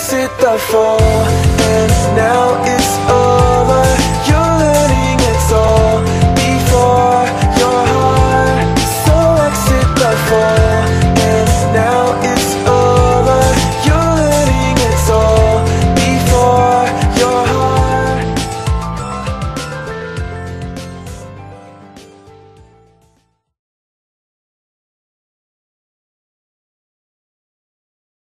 exit the fall And now it's over. You're learning it's all Before your heart. So exit the fall